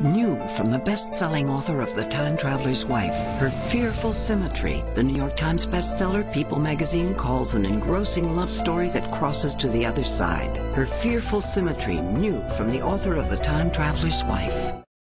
New from the best-selling author of The Time Traveler's Wife, Her Fearful Symmetry, the New York Times bestseller People magazine calls an engrossing love story that crosses to the other side. Her Fearful Symmetry, new from the author of The Time Traveler's Wife.